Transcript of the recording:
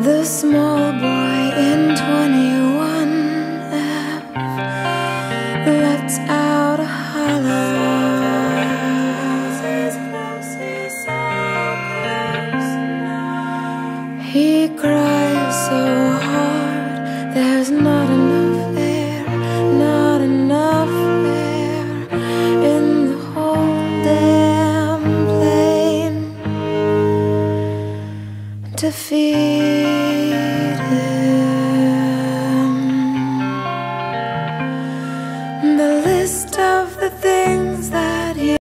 The small boy in 21F lets out a holler. He cries so to feel.